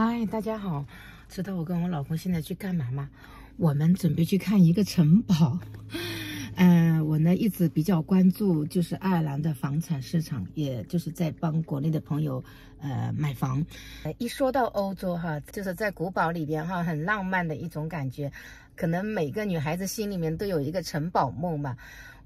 嗨，大家好，知道我跟我老公现在去干嘛吗？我们准备去看一个城堡。嗯，我呢一直比较关注就是爱尔兰的房产市场，也就是在帮国内的朋友呃买房。一说到欧洲哈，就是在古堡里边哈，很浪漫的一种感觉。可能每个女孩子心里面都有一个城堡梦嘛。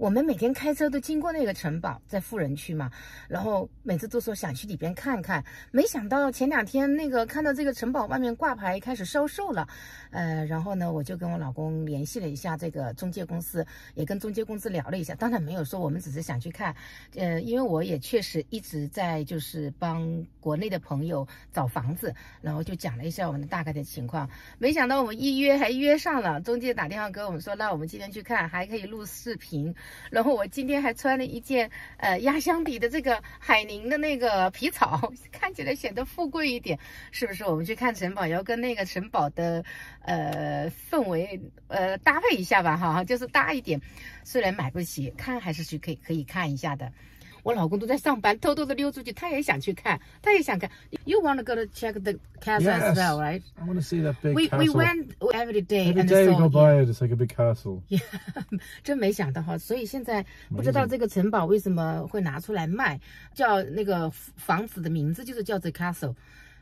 我们每天开车都经过那个城堡，在富人区嘛，然后每次都说想去里边看看。没想到前两天那个看到这个城堡外面挂牌开始销售了，呃，然后呢，我就跟我老公联系了一下这个中介公司，也跟中介公司聊了一下。当然没有说我们只是想去看，呃，因为我也确实一直在就是帮国内的朋友找房子，然后就讲了一下我们的大概的情况。没想到我们一约还约上了，中介打电话给我们说，那我们今天去看，还可以录视频。然后我今天还穿了一件呃压箱底的这个海宁的那个皮草，看起来显得富贵一点，是不是？我们去看城堡要跟那个城堡的呃氛围呃搭配一下吧，哈，就是搭一点。虽然买不起，看还是去可以可以看一下的。我老公都在上班，偷偷的溜出去，他也想去看，他也想看。You want to go to check the castle as well, right? I want to see that big We castle. we went every day Every and day we saw go it. by it, it's like a big castle. Yeah，真没想到哈，所以现在不知道这个城堡为什么会拿出来卖，叫那个房子的名字就是叫 The Castle，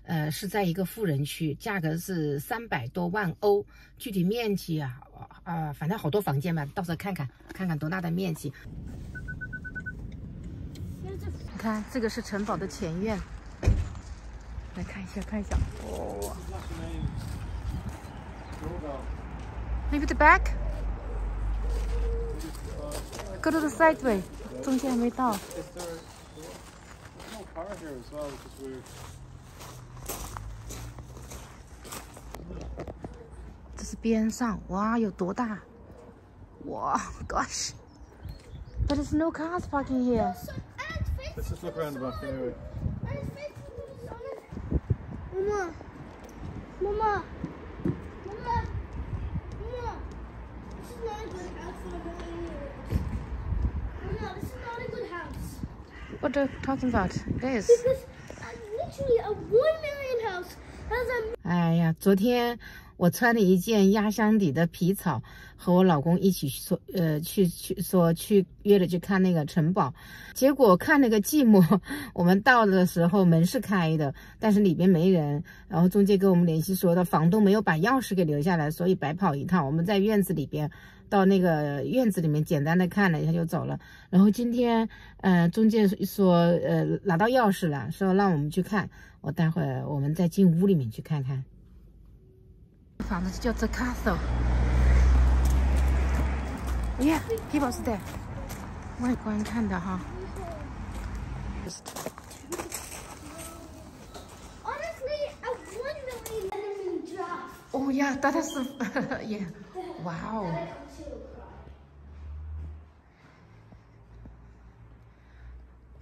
呃，是在一个富人区，价格是三百多万欧，具体面积啊，啊、反正好多房间吧，到时候看看看看多大的面积。你看，这个是城堡的前院，来看一下，看一下，哦，maybe the back。Go to the side way，中间还没到。这是边上，哇，有多大？哇，gosh！But there's no cars parking here. Let's just look around the back anyway. Mama, Mama, Mama, Mama. This is not a good house for a million Mama, this is not a good house. What are you talking about? This. Because uh, literally a one million house has a 哎呀，昨天 我穿了一件压箱底的皮草，和我老公一起说，呃，去去说去约了去看那个城堡，结果看了个寂寞。我们到的时候门是开的，但是里边没人。然后中介跟我们联系说的，房东没有把钥匙给留下来，所以白跑一趟。我们在院子里边，到那个院子里面简单的看了一下就走了。然后今天，呃，中介说，呃，拿到钥匙了，说让我们去看。我待会儿我们再进屋里面去看看。房子叫 The Castle。你 people are there. 外观看的哈。Oh yeah, that is yeah. Wow.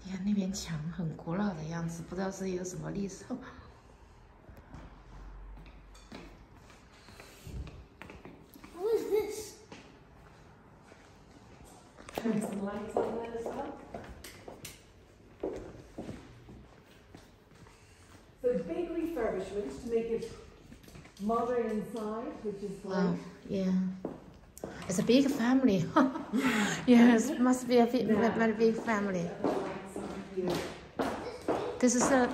呀，那边墙很古老的样子，不知道是有什么历史。big refurbishment to make it modern inside, which is great. Wow, yeah. It's a big family. yes, must be a big, very big family. This is a.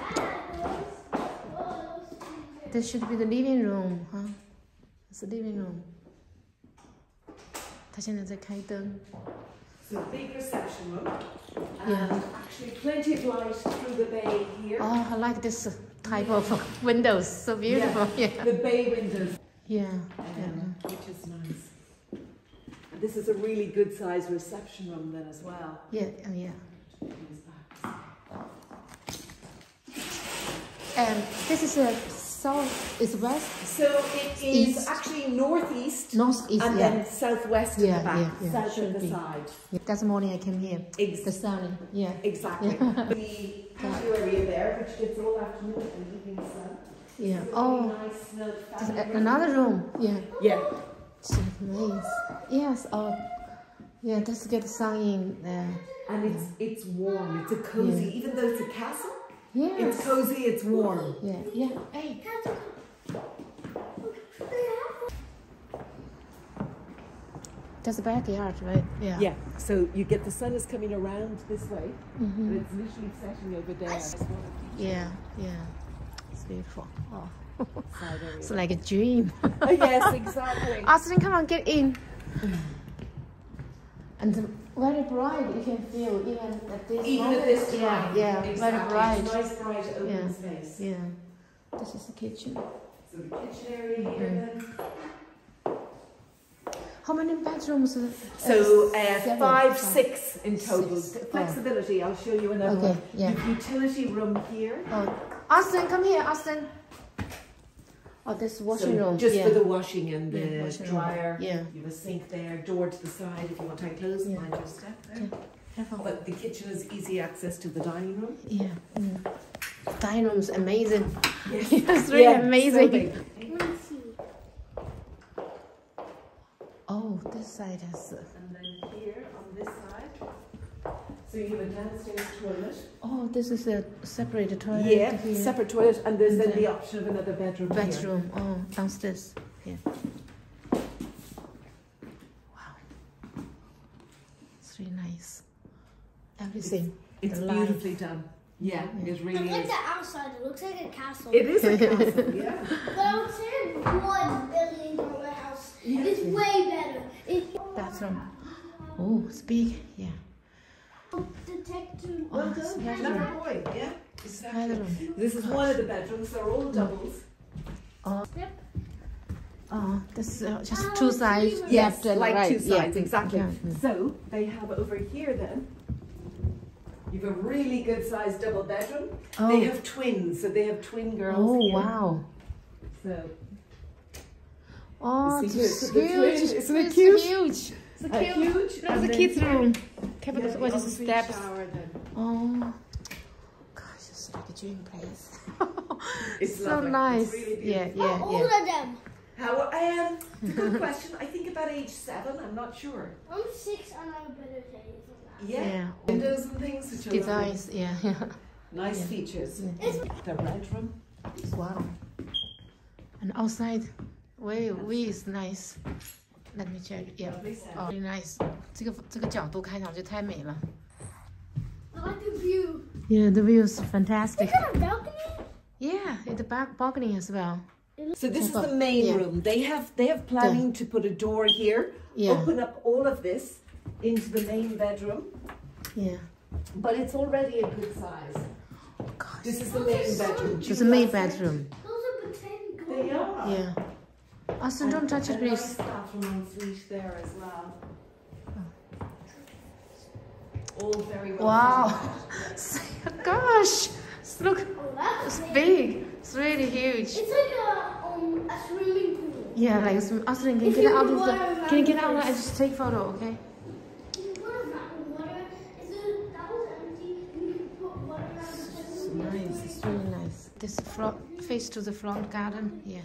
This should be the living room, huh? It's the living room. 他现在在开灯。 So big reception room. Yeah. And actually plenty of light through the bay here. Oh, I like this type of windows. So beautiful. Yeah. The bay windows, Yeah. um, which is nice. And this is a really good sized reception room then as well. Yeah. Yeah. yeah. And this is a south. Is west. So it is East. actually northeast Northeast. and yeah. then southwest Yeah, the back, yeah, yeah, south at the be. side. Yeah, That's the morning I came here. Ex- The sun. Yeah. Exactly. the patio area there, which gets all afternoon and evening sun. Yeah. Oh, nice uh, little there's family a- room. another room. Yeah. Yeah. So nice. Yes. Oh, yeah. Just get the sun in there. And it's it's warm. It's a cozy, Yeah. even though it's a castle. Yes. It's cozy, it's warm. Yeah, yeah. Hey. That's the backyard, right? Yeah. Yeah. So you get the sun is coming around this way, mm -hmm. and it's literally setting over there. Yeah, yeah. It's beautiful. Oh. it's like a dream. Oh, yes, exactly. Austin, come on, get in. And very bright, you can feel even at this Even moment. at this time. Yeah, yeah, exactly. very bright. It's nice, bright, open Yeah. space. Yeah. This is the kitchen. So the kitchen area here then. How many bedrooms? uh, So uh, seven, five, six in total. Six. Flexibility. I'll show you another Okay, one. yeah. Utility room here. Oh, Austin, come here, Austin. Oh, this washing So room. Just yeah. for the washing and the Yeah, washing room. dryer. Yeah. You have a sink there, door to the side if you want to hang clothes. Yeah. Mind your step there. Careful. But the kitchen is easy access to the dining room. Yeah. Mm. Dining room's amazing. Yes. it's really Yeah, amazing. big. Let me see. oh, this side has. uh, And then here on this side, so you have a downstairs toilet. Oh, this is a separated toilet. Yeah, here. separate toilet, and there's then the option of another bedroom. here. bedroom. Oh, downstairs. Yeah. Wow. It's really nice. Everything. It's The light. beautifully done. Yeah, Yeah. it I really like is. the outside. It looks like a castle. It is a castle, yeah. But I would say one billion dollar house Yeah. is way better. It Bathroom. Oh, it's big. Yeah. Detective. Oh, it's Clever boy, yeah. Exactly. This is one of the bedrooms. They're all doubles. Yep. Oh, this uh, just Oh, two sides. Yes, left and like right. two sides, yeah. exactly. Yeah, yeah. So they have over here then. You've a really good sized double bedroom. Oh. They have twins, so they have twin girls. Oh here. wow. So Oh, it's see here, so the huge. twin- isn't It's cute? huge. It's uh, cute. huge. Look, and the kids' room. you Capital, have the what is the steps? shower. Oh, gosh, it's like a dream place. It's so lovely. It's nice. really yeah, yeah, How old yeah. are them? How um it's a good question. I think about age seven, I'm not sure. I'm six and I'm better than that. Yeah. Yeah. Windows and things which are lovely. Designs, yeah, yeah. Nice Yeah. features. Yeah. The bedroom. Wow. And outside, way, way is nice. Let me check. Yeah. Lovely sound. Oh, really nice. 这个这个角度看上去太美了。 I like the view. Yeah, the view is fantastic. Is that a balcony? Yeah, it's the back balcony as well. So this is Top the up. main Yeah. room. They have they have planning to put a door here, Yeah. open up all of this into the main bedroom, Yeah. but it's already a good size. Oh gosh. This is the main bedroom. It's a main bedroom. Those are botanical. They are. Yeah. Austin, don't touch it, And a nice please. bathroom there as well. All very well. Wow. Gosh. Look, Oh, it's big. big. It's really huge. It's like a um a swimming pool. Yeah, like some- Austin, can you get you out of put the? Can you get around out this. and just take photo, okay? You can put around water. If the, that was empty, and you can put water around the It's pool. nice. It's really nice. This front face to the front garden. Yeah.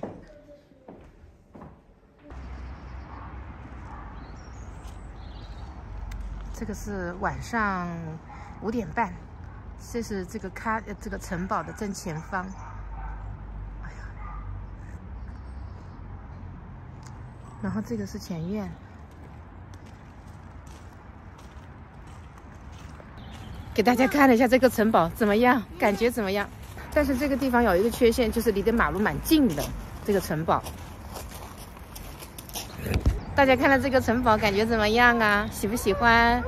这个是晚上五点半，这是这个咖这个城堡的正前方。哎呀，然后这个是前院。给大家看了一下这个城堡怎么样，感觉怎么样？但是这个地方有一个缺陷，就是离的马路蛮近的。这个城堡，大家看到这个城堡感觉怎么样啊？喜不喜欢？